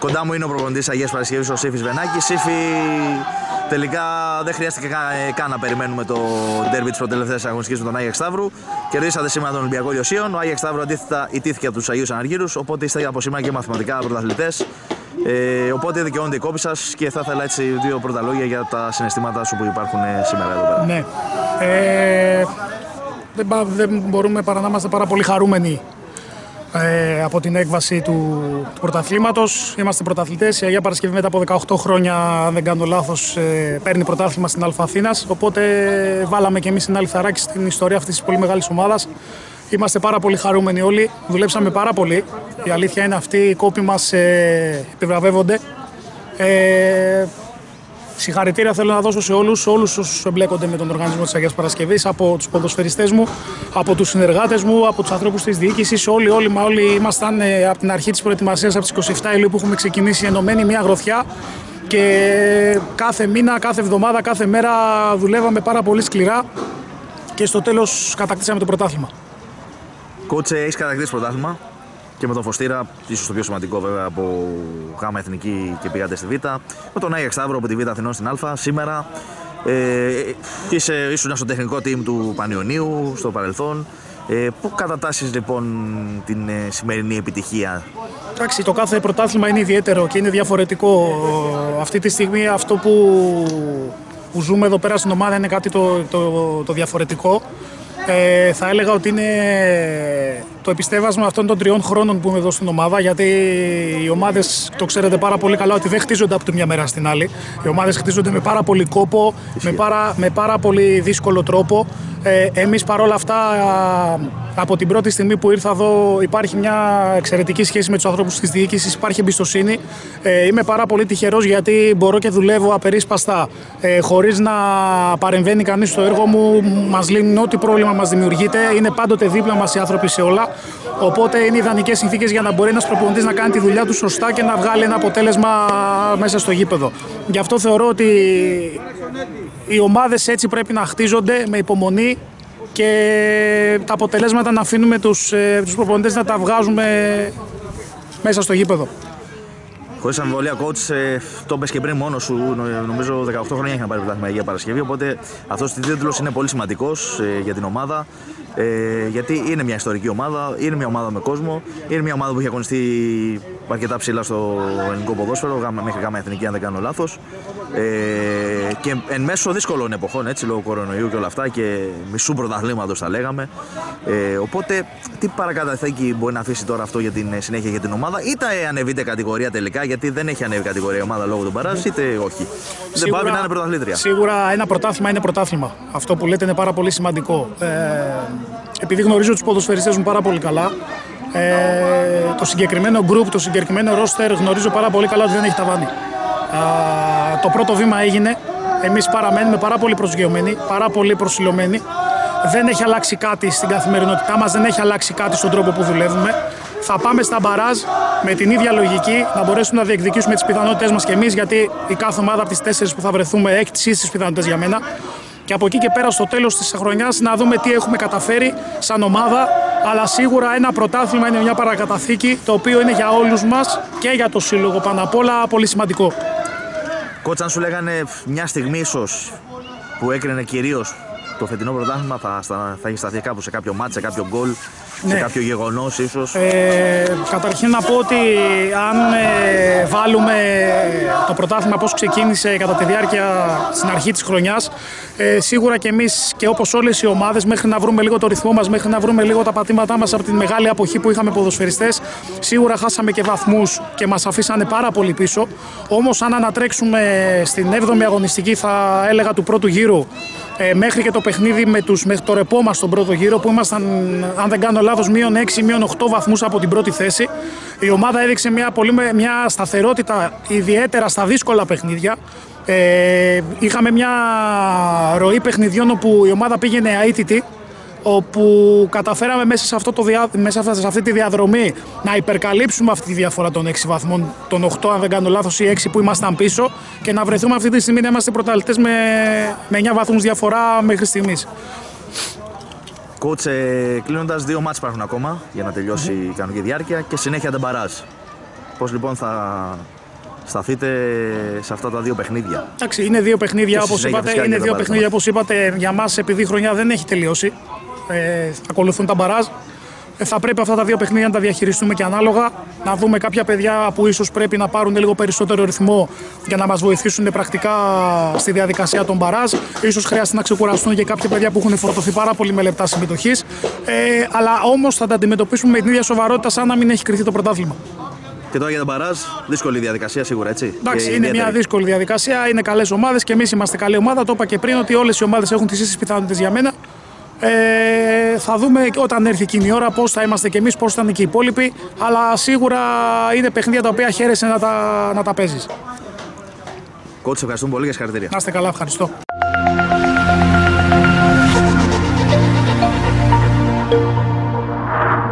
Κοντά μου είναι ο προπονητής Αγίας Παρασκευής, ο Σύφης Βενάκης. Σύφη, τελικά δεν χρειάστηκε ε, καν να περιμένουμε το ντέρμπι της προτελευταίας αγωνιστικής με τον Άγιαξ Σταύρου. Κερδίσατε σήμερα τον Ολυμπιακό Λιωσίων. Ο Άγιαξ Σταύρου αντίθετα ιτήθηκε από τους Αγίους Αναργύρους, οπότε είστε από σήμερα και μαθηματικά πρωταθλητές. Ε, οπότε δικαιώνεται η κόπη σας και θα ήθελα έτσι δύο πρώτα λόγια για τα συναισθήματά σου που υπάρχουν ε, σήμερα εδώ πέρα. Ναι. Ε, δεν, δεν μπορούμε παρά να είμαστε πάρα πολύ χαρούμενοι ε, από την έκβαση του, του πρωταθλήματος. Είμαστε πρωταθλητές. Η Αγία Παρασκευή μετά από 18 χρόνια, αν δεν κάνω λάθος, ε, παίρνει πρωτάθλημα στην Αλφα Οπότε βάλαμε και εμείς ένα λιθαράκι στην ιστορία αυτής της πολύ μεγάλης ομάδας. Είμαστε πάρα πολύ χαρούμενοι όλοι. Δουλέψαμε πάρα πολύ. Η αλήθεια είναι αυτή. Οι κόποι μας ε, επιβραβεύονται. Ε, Συγχαρητήρια θέλω να δώσω σε όλους όλους όσους εμπλέκονται με τον οργανισμό της Αγίας Παρασκευής, από τους ποδοσφαιριστές μου, από τους συνεργάτες μου, από τους ανθρώπους της διοίκησης. Όλοι, όλοι, μα όλοι ήμασταν ε, από την αρχή της προετοιμασίας, από τις 27 Ιουλίου που έχουμε ξεκινήσει ενωμένοι μια γροθιά. Και κάθε μήνα, κάθε εβδομάδα, κάθε μέρα δουλεύαμε πάρα πολύ σκληρά και στο τέλος κατακτήσαμε το πρωτάθλημα. Κότσε, έχεις κατακτήσει πρωτάθλημα; Και με τον Φωστήρα, ίσως το πιο σημαντικό βέβαια από γάμα εθνική και πήγατε στη Β. Με τον Άγιαξ Σταύρο από τη Β Αθηνών στην Α. Σήμερα ε, είσαι, ήσουν στο τεχνικό team του Πανιωνίου στο παρελθόν. Ε, πού κατατάσσεις λοιπόν την ε, σημερινή επιτυχία, Εντάξει, το κάθε πρωτάθλημα είναι ιδιαίτερο και είναι διαφορετικό. Αυτή τη στιγμή αυτό που, που ζούμε εδώ πέρα στην ομάδα είναι κάτι το, το, το διαφορετικό. Ε, θα έλεγα ότι είναι το επιστέβασμα αυτών των τριών χρόνων που είμαι εδώ στην ομάδα, γιατί οι ομάδες το ξέρετε πάρα πολύ καλά ότι δεν χτίζονται από τη μια μέρα στην άλλη. Οι ομάδες χτίζονται με πάρα πολύ κόπο, με πάρα, με πάρα πολύ δύσκολο τρόπο. Ε, Εμείς παρόλα αυτά, από την πρώτη στιγμή που ήρθα εδώ, υπάρχει μια εξαιρετική σχέση με τους ανθρώπου της διοίκησης, υπάρχει εμπιστοσύνη. Ε, είμαι πάρα πολύ τυχερός γιατί μπορώ και δουλεύω απερίσπαστα, ε, χωρίς να παρεμβαίνει κανείς στο έργο μου. Μας λύνουν ό,τι πρόβλημα μας δημιουργείται. Είναι πάντοτε δίπλα μας οι άνθρωποι σε όλα. Οπότε είναι ιδανικές συνθήκες για να μπορεί ένας προπονητής να κάνει τη δουλειά του σωστά και να βγάλει ένα αποτέλεσμα μέσα στο γήπεδο. Γι' αυτό θεωρώ ότι οι ομάδες έτσι πρέπει να χτίζονται με υπομονή και τα αποτελέσματα να αφήνουμε τους, ε, τους προπονητές να τα βγάζουμε μέσα στο γήπεδο. Χωρίς αμφιβολία, coach, ε, το πες και πριν μόνος σου. Νομίζω 18 χρόνια έχει να πάρει πρωτάθλημα για Παρασκευή. Οπότε αυτός ο τίτλος είναι πολύ σημαντικός ε, για την ομάδα. Ε, γιατί είναι μια ιστορική ομάδα, είναι μια ομάδα με κόσμο, είναι μια ομάδα που έχει αγωνιστεί αρκετά ψηλά στο ελληνικό ποδόσφαιρο, μέχρι γάμα εθνική, αν δεν κάνω λάθος. Ε, και εν μέσω δύσκολων εποχών, έτσι, λόγω κορονοϊού και όλα αυτά και μισού πρωταθλήματος θα λέγαμε. Ε, οπότε, τι παρακαταθήκη μπορεί να αφήσει τώρα αυτό για την συνέχεια για την ομάδα, είτε ανεβείτε κατηγορία τελικά, γιατί δεν έχει ανέβει κατηγορία η ομάδα λόγω του Μπαράζ, είτε όχι. δεν πάει να είναι πρωταθλήτρια. Σίγουρα ένα πρωτάθλημα είναι πρωτάθλημα. Αυτό που λέτε είναι πάρα πολύ σημαντικό. Ε, επειδή γνωρίζω τους ποδοσφαιριστές μου πάρα πολύ καλά, ε, το συγκεκριμένο group, το συγκεκριμένο roster γνωρίζω πάρα πολύ καλά ότι δεν έχει ταβάνι. το πρώτο βήμα έγινε. Εμείς παραμένουμε πάρα πολύ προσγειωμένοι, πάρα πολύ προσιλωμένοι. Δεν έχει αλλάξει κάτι στην καθημερινότητά μας, δεν έχει αλλάξει κάτι στον τρόπο που δουλεύουμε. Θα πάμε στα μπαράζ με την ίδια λογική να μπορέσουμε να διεκδικήσουμε τις πιθανότητε μας και εμείς, γιατί η κάθε ομάδα από τις τέσσερις που θα βρεθούμε έχει τις ίσες πιθανότητες για μένα και από εκεί και πέρα στο τέλος της χρονιάς να δούμε τι έχουμε καταφέρει σαν ομάδα αλλά σίγουρα ένα πρωτάθλημα είναι μια παρακαταθήκη το οποίο είναι για όλους μας και για το σύλλογο πάνω απ' όλα πολύ σημαντικό. Κότσα, αν σου λέγανε μια στιγμή ίσως που έκρινε κυρίως το φετινό πρωτάθλημα θα, θα, θα έχει σταθεί κάπου σε κάποιο μάτς, σε κάποιο γκολ ναι. σε κάποιο γεγονός, ίσως. Ε, καταρχήν να πω ότι αν ε, βάλουμε το πρωτάθλημα πώς ξεκίνησε κατά τη διάρκεια στην αρχή της χρονιάς, ε, σίγουρα και εμείς και όπως όλες οι ομάδες, μέχρι να βρούμε λίγο το ρυθμό μας, μέχρι να βρούμε λίγο τα πατήματά μας από τη μεγάλη αποχή που είχαμε ποδοσφαιριστές, σίγουρα χάσαμε και βαθμούς και μας αφήσανε πάρα πολύ πίσω. Όμως, αν ανατρέξουμε στην 7η αγωνιστική, θα έλεγα του πρώτου γύρου, ε, μέχρι και το παιχνίδι με τους, μέχρι το ρεπό μας στον πρώτο γύρο που ήμασταν, αν δεν κάνω λάθος, μείον 6, μείον 8 βαθμούς από την πρώτη θέση. Η ομάδα έδειξε μια, πολύ, μια σταθερότητα ιδιαίτερα στα δύσκολα παιχνίδια. Ε, είχαμε μια ροή παιχνιδιών όπου η ομάδα πήγαινε αίτητη όπου καταφέραμε μέσα σε, αυτό το διά, μέσα σε αυτή τη διαδρομή να υπερκαλύψουμε αυτή τη διαφορά των 6 βαθμών, των 8 αν δεν κάνω λάθος ή 6 που ήμασταν πίσω και να βρεθούμε αυτή τη στιγμή να είμαστε πρωταλητές με, με 9 βαθμούς διαφορά μέχρι στιγμής. Κότσε, κλείνοντας, δύο μάτς υπάρχουν ακόμα για να τελειώσει η κανονική διάρκεια και συνέχεια τα μπαράζ. Πώς λοιπόν θα σταθείτε σε αυτά τα δύο παιχνίδια; Εντάξει, είναι δύο παιχνίδια Και στη όπως συνέχεια είπατε. φυσικά Είναι για τα δύο μπαράζ παιχνίδια όπως είπατε για μας επειδή η χρονιά δεν έχει τελειώσει. Ε, ακολουθούν τα μπαράζ. Ε, θα πρέπει αυτά τα δύο παιχνίδια να τα διαχειριστούμε και ανάλογα. Να δούμε κάποια παιδιά που ίσως πρέπει να πάρουν λίγο περισσότερο ρυθμό για να μας βοηθήσουν πρακτικά στη διαδικασία των μπαράζ. σω χρειάζεται να ξεκουραστούν και κάποια παιδιά που έχουν φορτωθεί πάρα πολύ με λεπτά συμμετοχής. Ε, αλλά όμως θα τα αντιμετωπίσουμε με την ίδια σοβαρότητα σαν να μην έχει κρυθεί το πρωτάθλημα. Και τώρα για τα μπαράζ, δύσκολη διαδικασία σίγουρα έτσι. Εντάξει, Και είναι ιδιαίτερη. μια δύσκολη διαδικασία. Είναι καλές ομάδες και εμείς είμαστε καλή ομάδα. Το είπα και πριν ότι όλες οι ομάδες έχουν τις ίσες πιθανότητες για μένα. Ε, θα δούμε όταν έρθει εκείνη η ώρα πώς θα είμαστε κι εμείς, πώς θα είναι και οι υπόλοιποι. Αλλά σίγουρα είναι παιχνίδια τα οποία χαίρεσαι να τα, να τα παίζεις. Coach, σε ευχαριστούμε πολύ και συγχαρητήρια. Να είστε καλά, ευχαριστώ.